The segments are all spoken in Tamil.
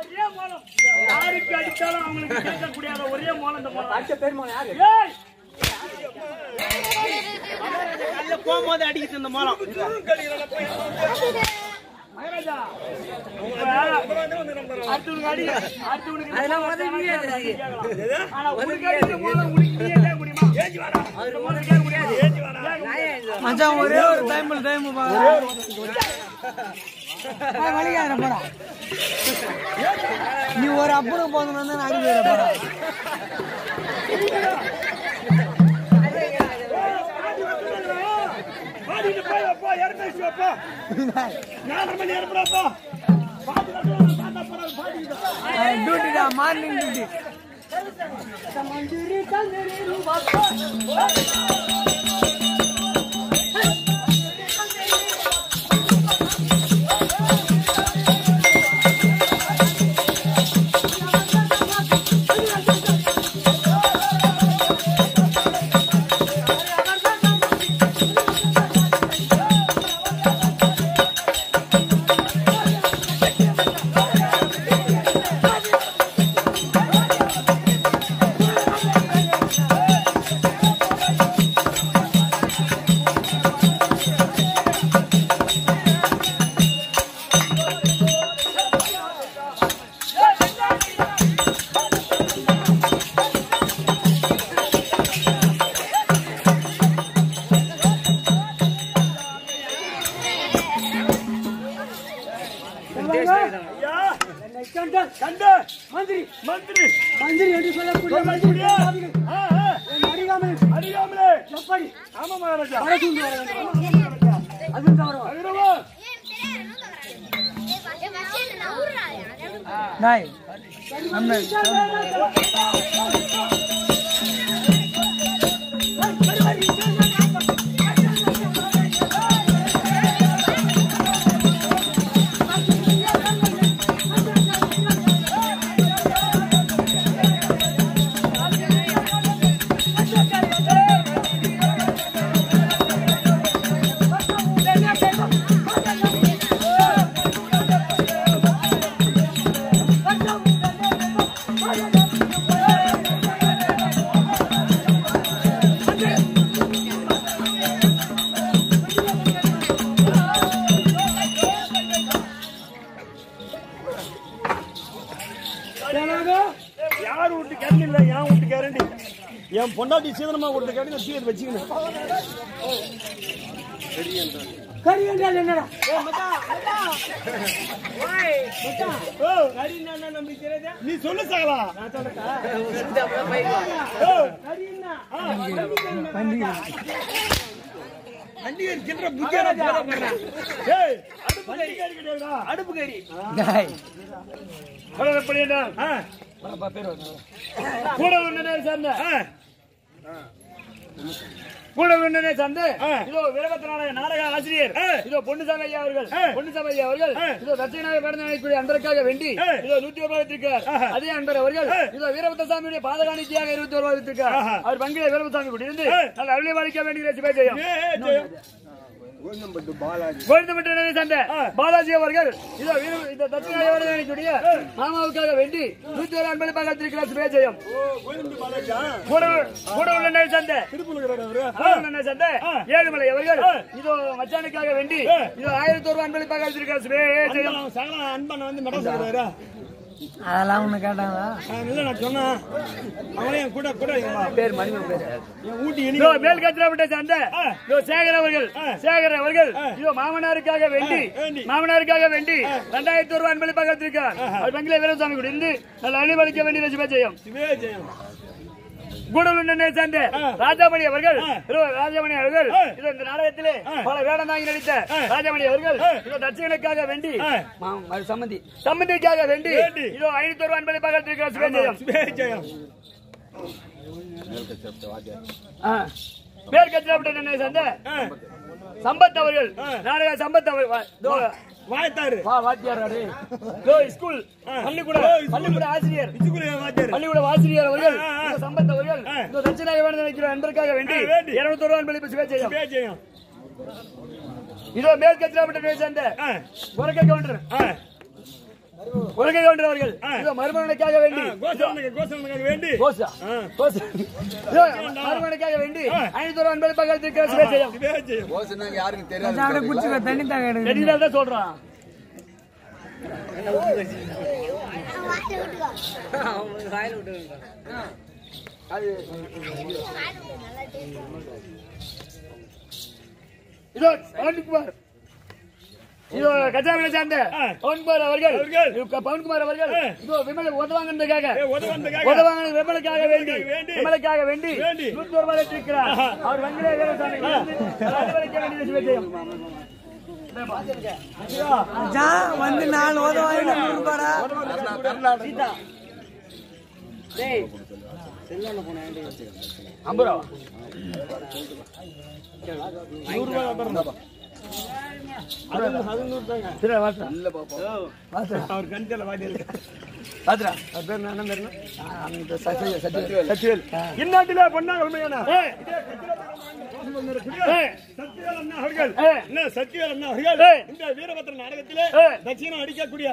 தானா தெரியாது. கேட்கலாம். ஆனா உனக்கு அடிக்கிற மோளம் உனக்கு நீயே கேட்க முடியுமா? இந்த மோளம் கேட்க முடியாது. கேட்க முடியாது. மச்சான் ஒரே ஒரு டைம் டைம் வலிக்காத போறான் நீ ஒரு அப்பனுக்கு போகணும்னு நான் அடி போறான் போறா எப்படி ஆமா மகாராஜா. அது தவறு. நாய். நம்ம கரண்டி இல்ல என் வீட்டு கரண்டி? என் பொண்டாட்டி சீதனமா வீட்டு கரண்டி சீக்கிரம் வச்சுக்கணும். கறி என்றால் என்னடா? ஓ, நீ சொல்லு சகலா அடுப்பு கறி. அடுப்பு கறி. கூட ஒண்ணுனே சார்ந்த கூட ஒண்ணுனே சார்ந்து இதோ விரவத்தினால நாடக ஆசிரியர் இதோ பொன்னுசாமி ஐயா அவர்கள் பொன்னுசாமி ஐயா அவர்கள் இதோ தட்சிணாக பிறந்த நாளைக்குரிய அன்பருக்காக வேண்டி இதோ நூத்தி ஒரு ரூபாய் அதே அன்பர் அவர்கள் இதோ வீரபத்தசாமியுடைய பாதகாணிக்கையாக இருபத்தி ஒரு ரூபாய் அவர் பங்கிலே வீரபத்தசாமி கூட்டியிருந்து நல்ல அருளை வாழிக்க வேண்டிய சிவை கோவிந்தம்பட்டு சண்டை பாலாஜி அவர்கள் இதோ இந்த மாமாவுக்காக வேண்டி நூத்தி ஒரு அன்பளி பக்கத்திருக்கிறார் சுபேஜயம் கூட உள்ள சண்டை சண்டை ஏழுமலை அவர்கள் இதோ மச்சானுக்காக வேண்டி இதோ ஆயிரத்தி ஒரு அன்பளி பக்கத்திருக்கிறார் சுபேஜயம் அன்பன் வந்து மெடம் அதெல்லாம் ஒண்ணு கேட்டாங்களா? இல்ல நான் சொன்னேன் அவனே என் கூட கூட என் பேர் மணிமன் பேர். ஊட்டி இதோ மேல் கத்திரப்பட்ட சண்டை. இதோ சேகர் அவர்கள். சேகர் அவர்கள். இதோ மாமனாருக்காக வேண்டி. மாமனாருக்காக வேண்டி ரெண்டாயிரத்தி ஒரு அன்பளி பக்கத்திருக்கார் அவர் பங்களே வீரசாமி கூட இருந்து நல்ல அனுபவிக்க வேண்டிய சுபேஜயம் கூடலுண்டனே சண்டை ராஜாமணி அவர்கள். ராஜாமணி அவர்கள். இதோ இந்த நாடகத்திலே பல வேடம் தாங்கி நடித்த ராஜாமணி அவர்கள். இதோ தட்சிகளுக்காக வேண்டி சம்மந்தி. சம்பந்திக்காக வேண்டி. இதோ ஐநூத்தி ஒரு அன்பளி பக்கத்திருக்கிற சுபேஜயம் சிவே ஜெயம் மேற்கத்திரப்பட்ட சண்டை சம்பத் அவர்கள். நாடக சம்பத் அவர்கள். வாய்த்தாரு. வா வாத்தியாராரு இதோ ஸ்கூல் பள்ளிக்கூட பள்ளிக்கூட ஆசிரியர். இதுக்குரிய வாய்த்தாரு பள்ளிக்கூட ஆசிரியர் அவர்கள். இந்த சம்பத் அவர்கள் இந்த தட்சிணாக வேணும் நினைக்கிற நண்பருக்காக வேண்டி ஆ, வேண்டி. இருநூத்தி ரூபாய் பள்ளி சிவஜெயம் சிவே ஜெயம் இதோ ஆ உரக்க கவுண்டர் ஆ. உரக்க கவுண்டர். அவர்கள் இதோ மருமகனுக்காக வேண்டி. வேண்டி. மருமகனுக்காக வேண்டி ஐநூத்தி சிவஜெயம் சிவே ஜெயம் அப்படியே குடிச்சு தண்ணி தாங்க. தெரியுதா சொல்றான். இதோ பவன்குமார் இதோ கஜாமில சார்ந்த பவன்குமார் அவர்கள். பவன்குமார் அவர்கள். இதோ விமலை உதவாங்கிறதுக்காக உதவாங்க விமலுக்காக வேண்டி. விமலுக்காக வேண்டி. நூத்தி ஒரு ரூபாய் இருக்கிறார் அவர் ஐம்பது ரூபா. அவர் கண்ணில வாய்த்தாரு பேர் என்ன? பேர் அந்த. இந்நாட்டிலே அண்ணா அவர்கள் என்ன அண்ணா அவர்கள். இந்த நாடகத்திலே. தட்சிணம் அடிக்கக்கூடிய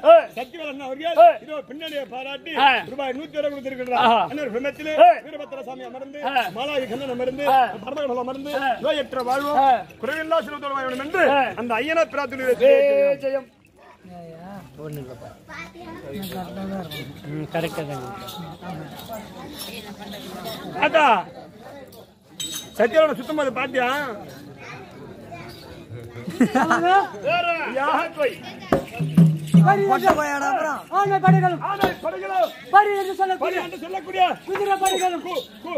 அண்ணா அவர்கள் ஏய். இதோ பின்னணியை பாராட்டி. ரூபாய் நூத்தி இருபது கொடுத்திருக்கிறார் பின்னத்திலே ஏய். வீரபத்திர சாமி அமர்ந்து. மாலாகி கண்ணன் அமர்ந்து. பரமகடல் அமர்ந்து. நோயற்ற வாழ்வோம். குறைவில்லா சிறுத்தோடு என்று. அந்த ஐயனை பிரார்த்தனை ஜெயம். அத்தா சத்யவேல சுத்தம் அது பாத்தியா வேற யார் போய்? கொட்டை போயாடா அப்புறம் ஆனை படைகளும் பரி என்று சொல்லக்கூடிய படி என்று சொல்லக்கூடிய குதிரை படைகளும் கு கு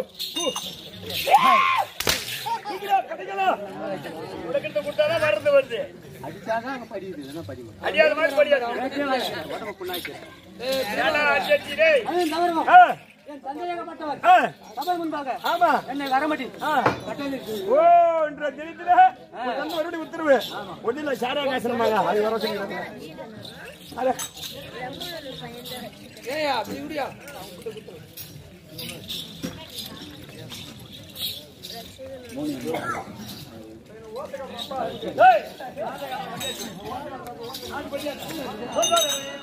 கு குதிரை படைகளும் உலகத்தை அடியாத மாதிரி படியாது என் தந்தையாகப்பட்டவர் சபை முன்பாக ஆமா. என்னை ஓ என்ற மறுபடியும் உத்தரவு ஒன்னில சாரா நேசனமாக அது வர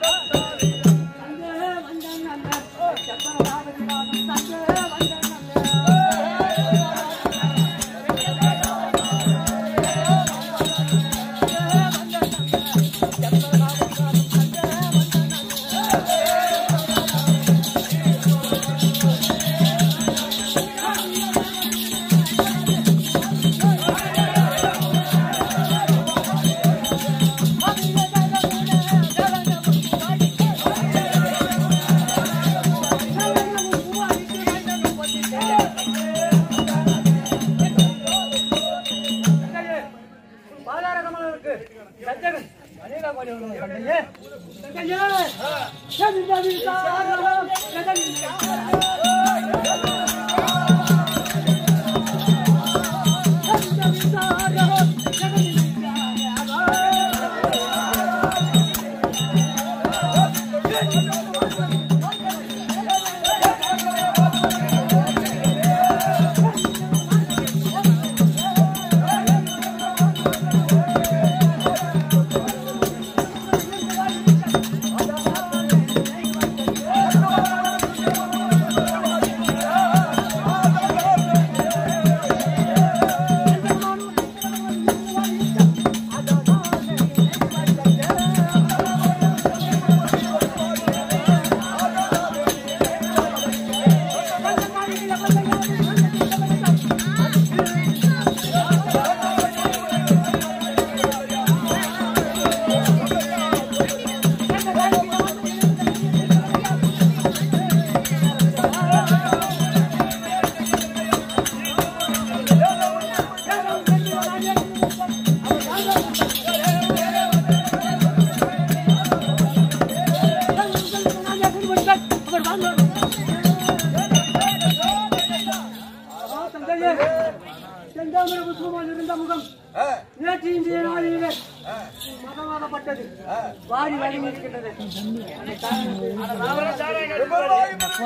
ஆ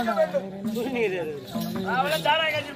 காய்ச்சி அவரெல்லாம் சாராயம்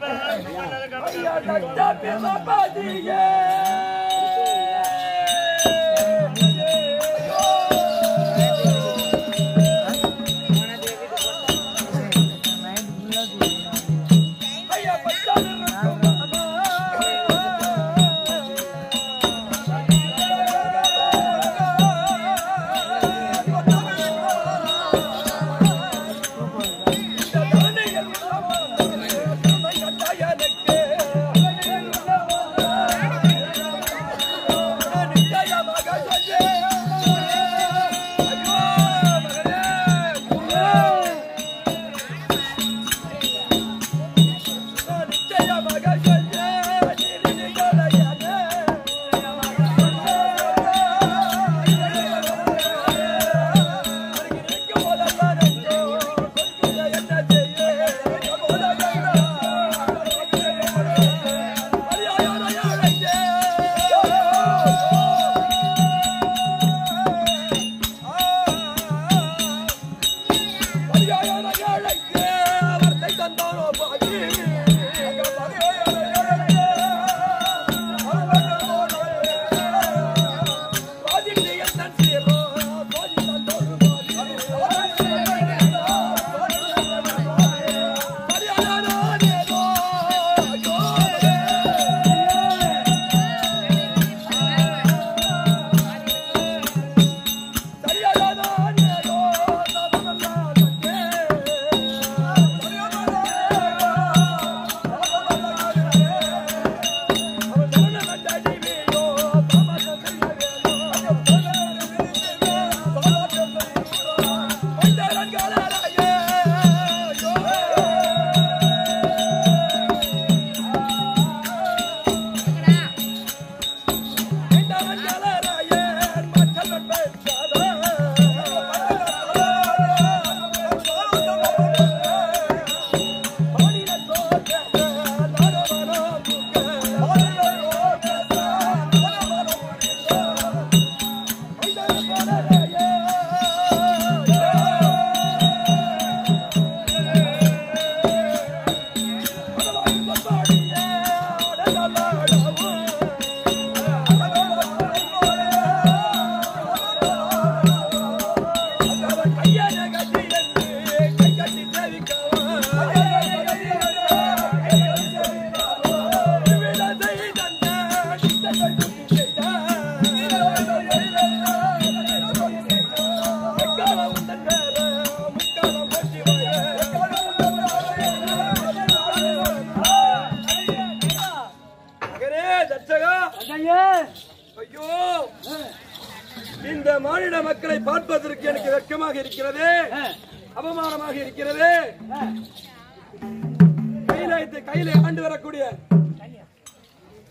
வைத்து கையில ஆண்டு வரக்கூடிய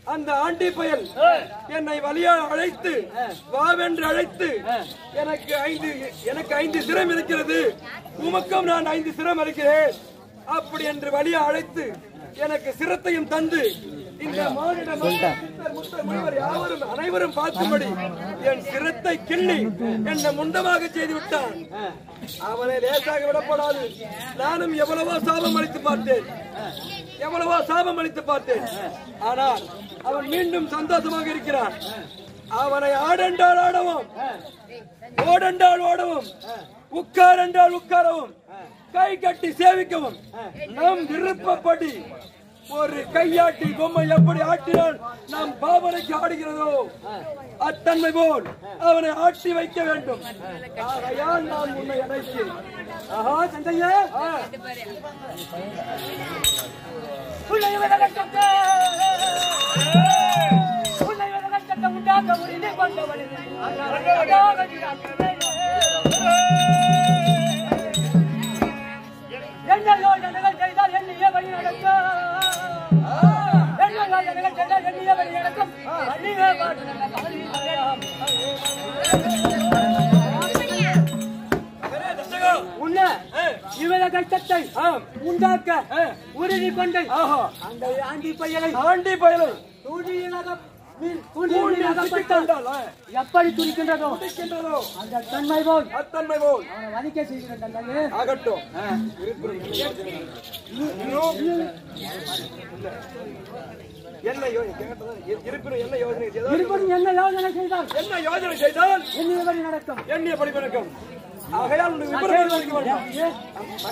அந்த ஆண்டி பயல் என்னை வழியா அழைத்து வாவென்று அழைத்து எனக்கு ஐந்து எனக்கு ஐந்து சிரம் இருக்கிறது. உமக்கும் நான் ஐந்து சிரம் இருக்கிறேன் அப்படி என்று வழியா அழைத்து எனக்கு சிரத்தையும் தந்து இந்த யாவரும் அனைவரும் பார்க்கும்படி என் சிரத்தை கிள்ளி என்னை முண்டமாக செய்து விட்டான் அவனை லேசாக விடப்படாது நானும் எவ்வளவோ சாபம் அளித்து பார்த்தேன். எவ்வளவோ சாபம் அளித்து பார்த்தேன். ஆனால் அவன் மீண்டும் சந்தோஷமாக இருக்கிறான். அவனை ஆடென்றால் ஆடவும் ஓடென்றால் ஓடவும் உட்கார் என்றால் உட்காரவும் கை கட்டி சேவிக்கவும். நம் விருப்பப்படி ஒரு கையாட்டி பொம்மை எப்படி ஆட்டினால் நாம் பாபனைக்கு ஆடுகிறதோ? அத்தன்மை போல் அவனை ஆட்சி வைக்க வேண்டும். ஆகையால் நான் உன்னை அழைத்தேன் ஆஹா சந்தையா என்னையோ ஜனங்கள் செய்தால் என்ன வழி செய்தால் என்னையே வழி நடக்க கஷ்டத்தை உண்டாக்க உறுதி கொண்டை அந்த ஆண்டி பயலை ஆண்டி பயலை துணியினக எப்படி துணிக்கின்றதோ அந்த தன்மை போல் அத்தன்மை போல் அவனை வதிக்க செய்கிற ஆகட்டும். என்ன என்ன யோசனை செய்தால்? இருப்பது என்ன யோசனை செய்தால்? என்ன யோசனை செய்தால்? எண்ணியபடி நடக்கும்? ஆகையால் உனக்கு விபரீதம் இருக்க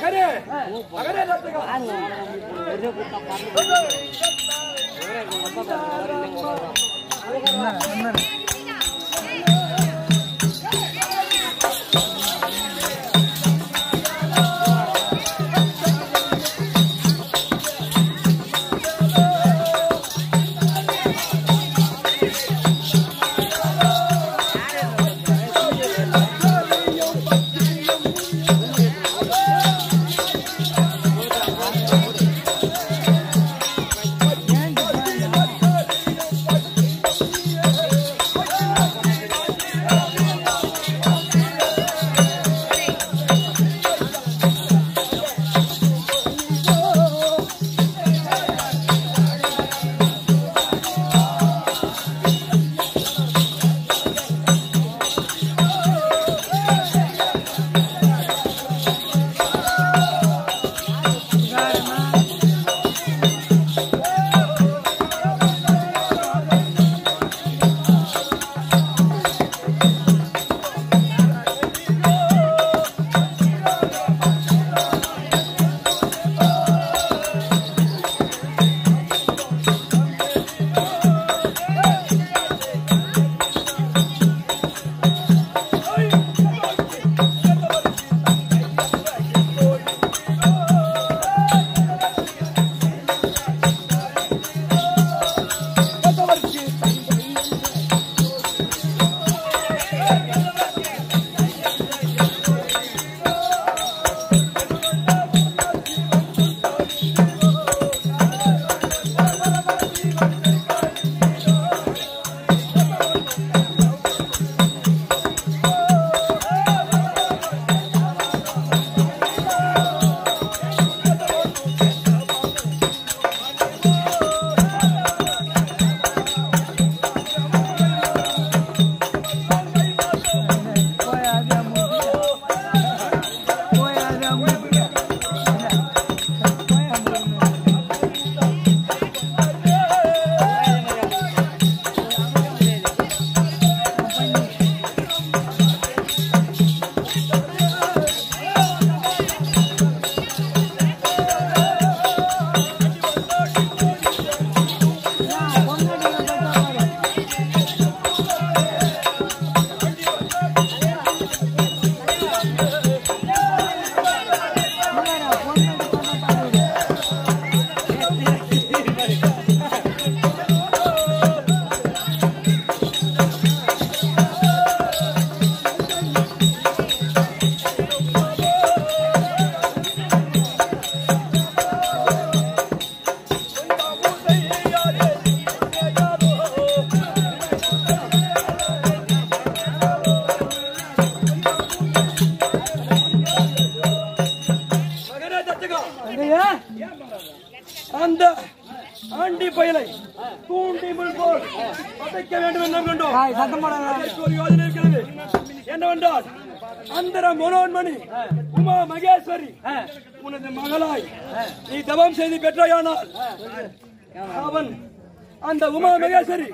உமா மகேஸ்வரி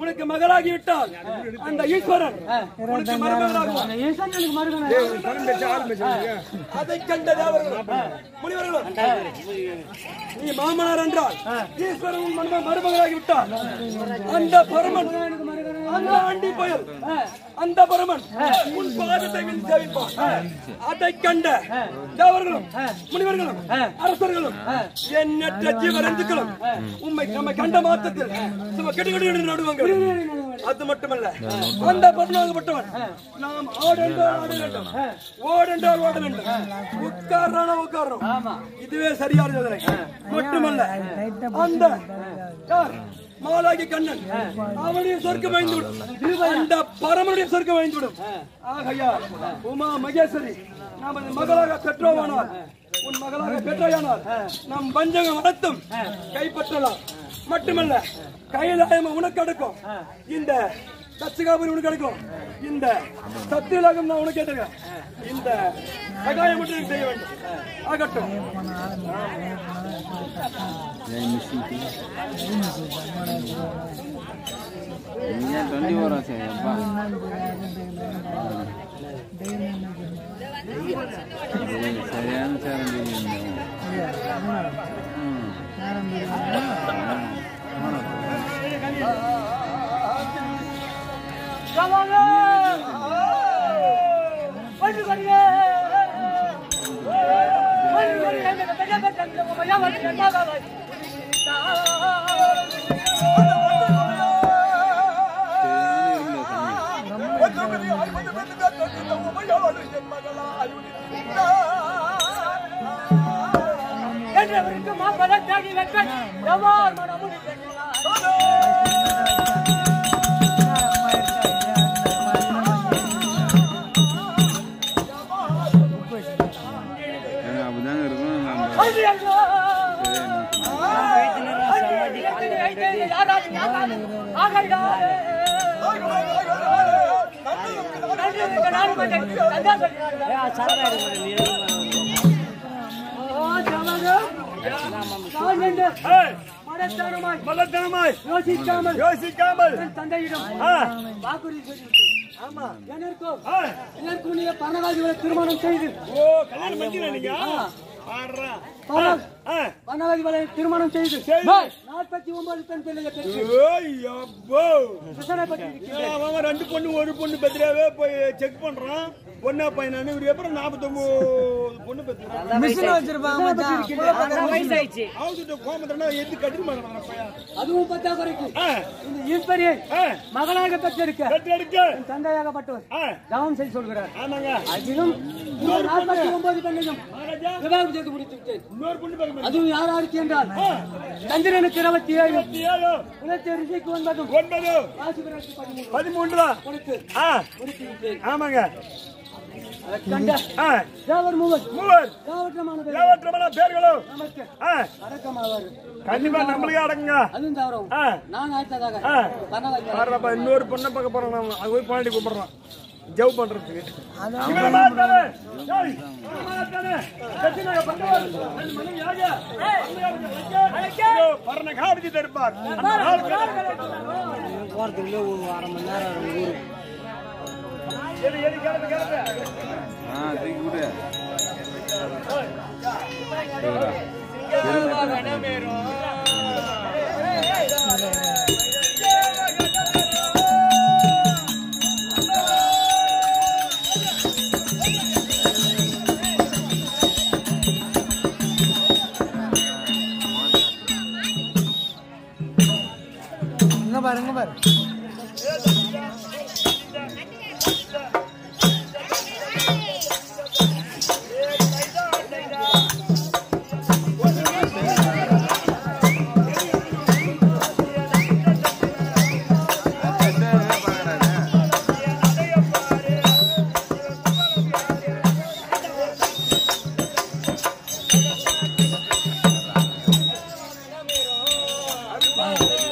உனக்கு மகளாகி விட்டால் அந்த ஈஸ்வரன் உனக்கு மறுகணம் அதை கண்ட முனிவர்களும் நீ மாமனார் என்றால் ஈஸ்வரன் மருமகனாகி விட்டார் அந்த பரமன் அந்த ஆண்டி புயல் அந்த பரமன் உன் பாதத்தை வின் சேவிப்பான் அதை கண்ட தேவர்களும் முனிவர்களும் அரசர்களும் எண்ணற்ற ஜீவரந்துக்களும் உண்மை நம்ம கண்ட மாத்தத்தில் சும்மா கெட்டு கெட்டு நடுவாங்க அது மட்டுமல்ல அந்த பரமாகப்பட்டவன் நாம் ஆடென்றால் ஆட வேண்டும் ஓடென்றால் ஓட வேண்டும் உட்கார்றான உட்காரணும் இதுவே சரியான யோசனை மட்டுமல்ல அந்த மாலாகி கண்ணன். அவனுடைய சொர்க்கம் வாய்ந்துவிடும் அந்த பரமனுடைய சொர்க்கம் வாய்ந்துவிடும் ஆகையா உமா மகேஸ்வரி நமது மகளாக பெற்றோவானால் உன் மகளாக பெற்றோயானால் நம் பஞ்சகம் அனைத்தும் கைப்பற்றலாம். மட்டுமல்ல கைலாயம் உனக்கு அடுக்கும் இந்த தட்சிகாபுரி உனக்கு அடுக்கும் இந்த சத்தியலோகம் நான் உனக்கு கேட்டிருக்கேன். இந்த சகாயம் மட்டும் செய்ய வேண்டும். ஆகட்டும். ಟ್ವೆಂಟಿ ಫೋರ್ ಅವರ್ಸ್ ಅಪ್ಪ ಸರಿ அப்பா சரியான சேரம் தெரியும் அப்படிதாங்க மலத்தனமாய் யோசிக்காமல் யோசிக்காமல் தந்தையிடம் வாக்குறுதி சொல்லிவிட்டேன். ஆமா எனக்கும் எனக்கும் நீங்க திருமணம் செய்து ஓ கல்யாணம் ஆ, பணவாதிகளை திருமணம் செய்து. நாற்பத்தி ஒன்பது பெண் பிள்ளைகள் பெற்று. ரெண்டு பொண்ணு ஒரு பொண்ணு பெத்திராவே போய் செக் பண்றான். பொண்ணா பையனானு இவரு அப்புறம் நாற்பத்தொன்பது பொண்ணு பெத்துறான் மிஷின் வச்சிருப்பாங்க மச்சான். புள்ள பக்கத்துல அவங்க கோமத்தனா எது மாட்டான் பையன் அதுவும் பத்தாக்குறைக்கு. ஆ, இந்த ஈஸ்வரியை ஆ, மகளாக பெற்றிருக்க. பெற்றெடுக்க. என் தந்தையாகப்பட்டவர் தவம் செய்து சொல்கிறார். ஆமாங்க. அதிலும் நாற்பத்தி ஒன்பது பெண்ணையும் மகாராஜா. விவாகம் செய்து முடித்து விட்டேன். இன்னொரு பொண்ணு பெருமை அதுவும் யார் யாருக்கு என்றால் சந்திரனுக்கு இருபத்தி ஏழு குலத்தை ரிஷிக்கு ஒன்பது. பதிமூணு பதிமூன்று. விட்டேன். ஆமாங்க. கண்டிப்பா நம்மளுக்கே அடங்குங்க இன்னொரு பொண்ணை பார்க்க போறோம் அங்க போய் பாண்டி கூப்பிடுறோம் ஜவ் பண்றதுக்கு. ஏய், இவன் மாத்தானே. கட்டினாங்க, பந்தவாள். ஆ தூக்கி விடு இங்க பாரு. 아,